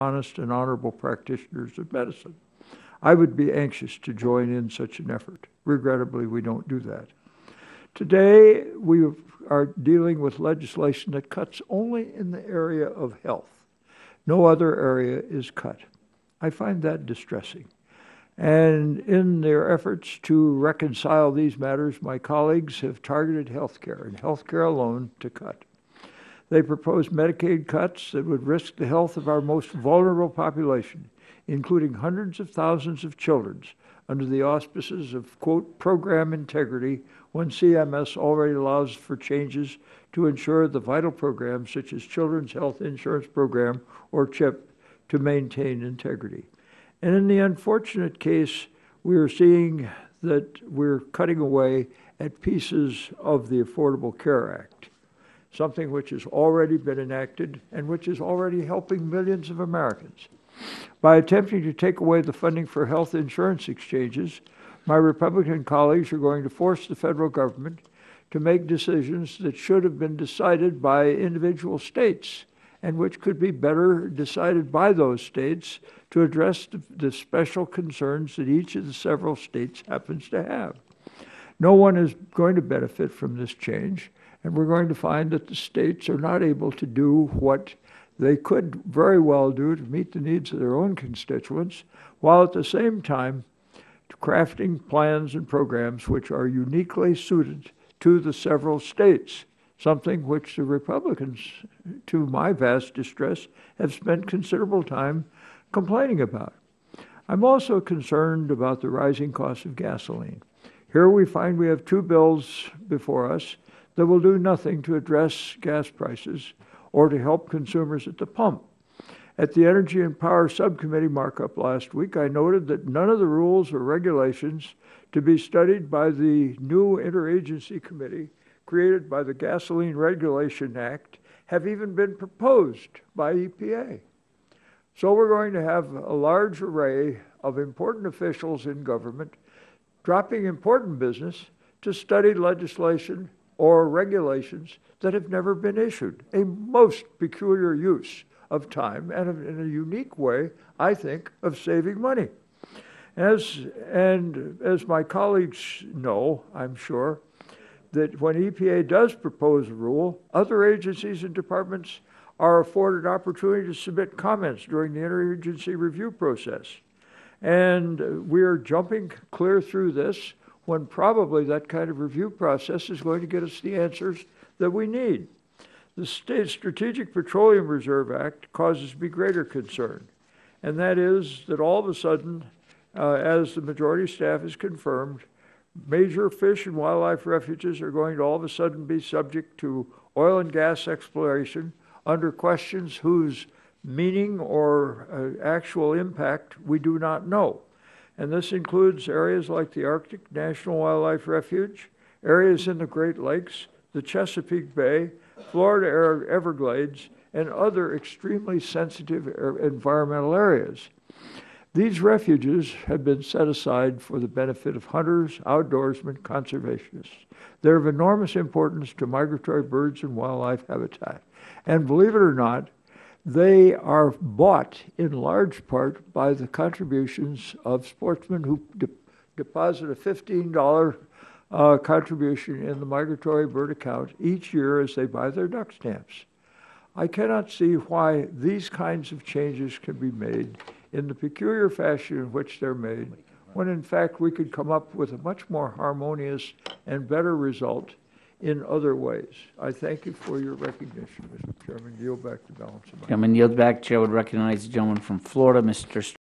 honest and honorable practitioners of medicine. I would be anxious to join in such an effort. Regrettably, we don't do that. Today, we are dealing with legislation that cuts only in the area of health. No other area is cut. I find that distressing. And in their efforts to reconcile these matters, my colleagues have targeted health care and health care alone to cut. They propose Medicaid cuts that would risk the health of our most vulnerable population, including hundreds of thousands of children, under the auspices of, quote, program integrity, when CMS already allows for changes to ensure the vital programs such as Children's Health Insurance Program or CHIP to maintain integrity. And in the unfortunate case, we are seeing that we're cutting away at pieces of the Affordable Care Act, something which has already been enacted and which is already helping millions of Americans. By attempting to take away the funding for health insurance exchanges, my Republican colleagues are going to force the federal government to make decisions that should have been decided by individual states and which could be better decided by those states to address the, the, special concerns that each of the several states happens to have. No one is going to benefit from this change, and we're going to find that the states are not able to do what they could very well do to meet the needs of their own constituents, while at the same time crafting plans and programs which are uniquely suited to the several states something which the Republicans, to my vast distress, have spent considerable time complaining about. I'm also concerned about the rising cost of gasoline. Here we find we have two bills before us that will do nothing to address gas prices or to help consumers at the pump. At the Energy and Power Subcommittee markup last week, I noted that none of the rules or regulations to be studied by the new interagency committee created by the Gasoline Regulation Act have even been proposed by EPA. So we're going to have a large array of important officials in government dropping important business to study legislation or regulations that have never been issued. A most peculiar use of time and in a unique way, I think, of saving money. As, and as my colleagues know, I'm sure, that when EPA does propose a rule, other agencies and departments are afforded opportunity to submit comments during the interagency review process. And we're jumping clear through this when probably that kind of review process is going to get us the answers that we need. The State Strategic Petroleum Reserve Act causes me greater concern, and that is that all of a sudden, uh, as the majority staff has confirmed, major fish and wildlife refuges are going to all of a sudden be subject to oil and gas exploration under questions whose meaning or uh, actual impact we do not know. And this includes areas like the Arctic National Wildlife Refuge, areas in the Great Lakes, the Chesapeake Bay, Florida Everglades, and other extremely sensitive environmental areas. These refuges have been set aside for the benefit of hunters, outdoorsmen, conservationists. They're of enormous importance to migratory birds and wildlife habitat. And believe it or not, they are bought in large part by the contributions of sportsmen who de deposit a $15 uh, contribution in the migratory bird account each year as they buy their duck stamps. I cannot see why these kinds of changes can be made in the peculiar fashion in which they're made, when in fact we could come up with a much more harmonious and better result in other ways. I thank you for your recognition, Mr. Chairman. Yield back the balance of my Gentleman yield back. Chair would recognize the gentleman from Florida, Mr.